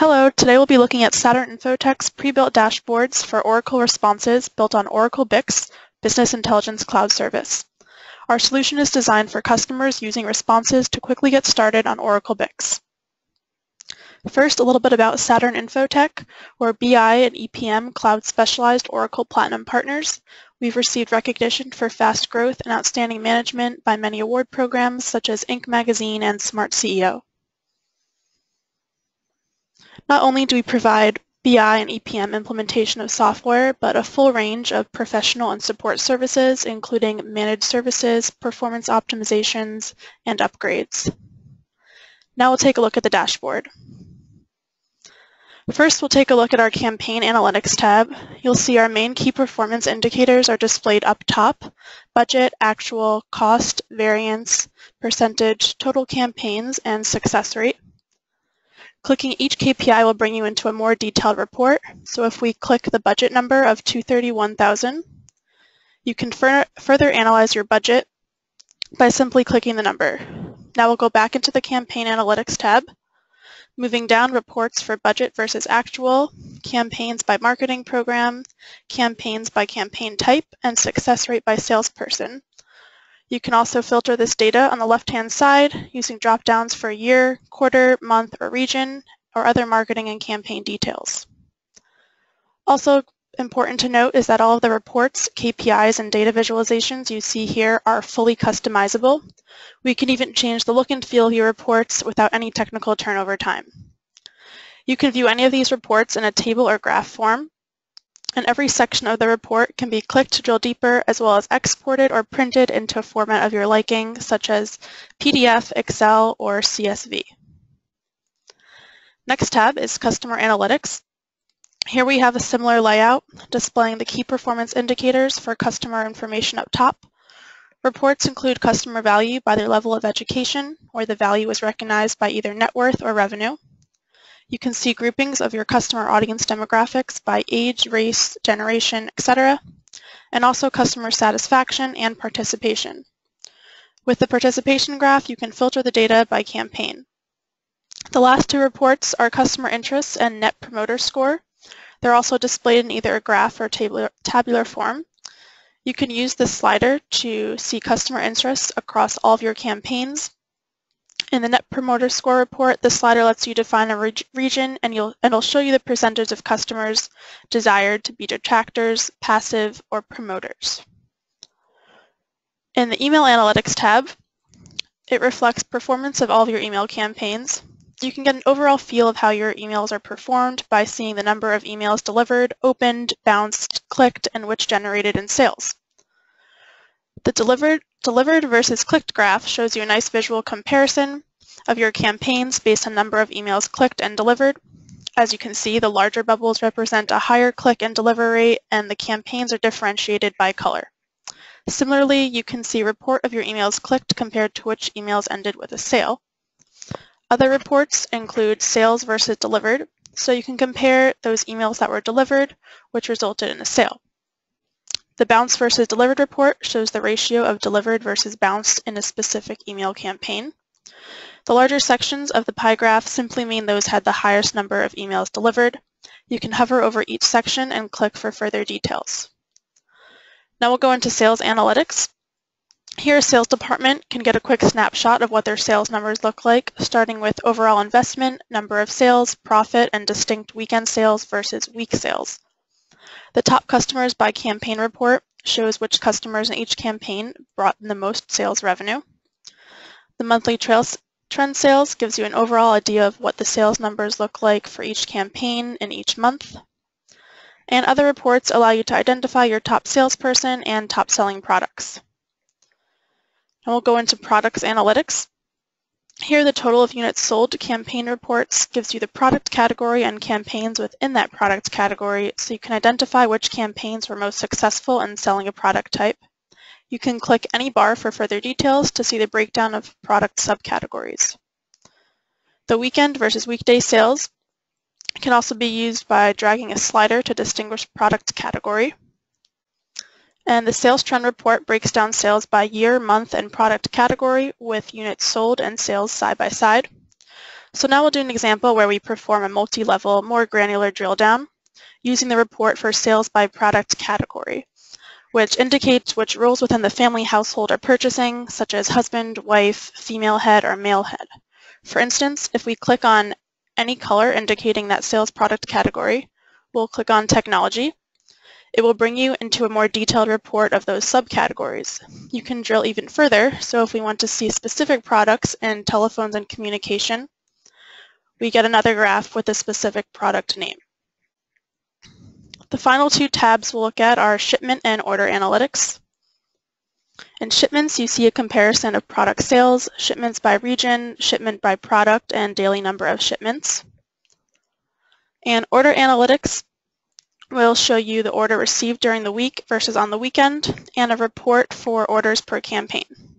Hello, today we'll be looking at Saturn Infotech's pre-built dashboards for Oracle Responsys built on Oracle BICS Business Intelligence Cloud Service. Our solution is designed for customers using Responsys to quickly get started on Oracle BICS. First, a little bit about Saturn Infotech. We're BI and EPM cloud specialized Oracle Platinum partners. We've received recognition for fast growth and outstanding management by many award programs such as Inc. Magazine and Smart CEO. Not only do we provide BI and EPM implementation of software, but a full range of professional and support services, including managed services, performance optimizations, and upgrades. Now we'll take a look at the dashboard. First, we'll take a look at our Campaign Analytics tab. You'll see our main key performance indicators are displayed up top, budget, actual, cost, variance, percentage, total campaigns, and success rate. Clicking each KPI will bring you into a more detailed report. So if we click the budget number of 231,000, you can further analyze your budget by simply clicking the number. Now we'll go back into the Campaign Analytics tab, moving down reports for budget versus actual, campaigns by marketing program, campaigns by campaign type, and success rate by salesperson. You can also filter this data on the left-hand side using drop-downs for year, quarter, month, or region, or other marketing and campaign details. Also important to note is that all of the reports, KPIs, and data visualizations you see here are fully customizable. We can even change the look and feel of your reports without any technical turnover time. You can view any of these reports in a table or graph form, and every section of the report can be clicked to drill deeper as well as exported or printed into a format of your liking, such as PDF, Excel, or CSV. Next tab is Customer Analytics. Here we have a similar layout displaying the key performance indicators for customer information up top. Reports include customer value by their level of education, where the value is recognized by either net worth or revenue. You can see groupings of your customer audience demographics by age, race, generation, etc., and also customer satisfaction and participation. With the participation graph, you can filter the data by campaign. The last two reports are customer interests and net promoter score. They're also displayed in either a graph or tabular, form. You can use this slider to see customer interests across all of your campaigns in the Net Promoter Score report, the slider lets you define a reg region and, you'll, and it'll show you the percentage of customers desired to be detractors, passive, or promoters. In the Email Analytics tab, it reflects performance of all of your email campaigns. You can get an overall feel of how your emails are performed by seeing the number of emails delivered, opened, bounced, clicked, and which generated in sales. The delivered, delivered versus clicked graph shows you a nice visual comparison of your campaigns based on number of emails clicked and delivered. As you can see, the larger bubbles represent a higher click and deliver rate, and the campaigns are differentiated by color. Similarly, you can see report of your emails clicked compared to which emails ended with a sale. Other reports include sales versus delivered, so you can compare those emails that were delivered, which resulted in a sale. The bounce versus delivered report shows the ratio of delivered versus bounced in a specific email campaign. The larger sections of the pie graph simply mean those had the highest number of emails delivered. You can hover over each section and click for further details. Now we'll go into sales analytics. Here, a sales department can get a quick snapshot of what their sales numbers look like, starting with overall investment, number of sales, profit, and distinct weekend sales versus week sales. The top customers by campaign report shows which customers in each campaign brought in the most sales revenue. The monthly trails, trend sales gives you an overall idea of what the sales numbers look like for each campaign in each month. And other reports allow you to identify your top salesperson and top selling products. And we'll go into products analytics. Here, the total of units sold to campaign reports gives you the product category and campaigns within that product category so you can identify which campaigns were most successful in selling a product type. You can click any bar for further details to see the breakdown of product subcategories. The weekend versus weekday sales can also be used by dragging a slider to distinguish product category. And the sales trend report breaks down sales by year, month, and product category with units sold and sales side by side. So now we'll do an example where we perform a multi-level, more granular drill down using the report for sales by product category, which indicates which roles within the family household are purchasing, such as husband, wife, female head, or male head. For instance, if we click on any color indicating that sales product category, we'll click on technology. It will bring you into a more detailed report of those subcategories. You can drill even further, so if we want to see specific products in telephones and communication, we get another graph with a specific product name. The final two tabs we'll look at are Shipment and Order Analytics. In shipments, you see a comparison of product sales, shipments by region, shipment by product, and daily number of shipments. And Order Analytics will show you the order received during the week versus on the weekend, and a report for orders per campaign.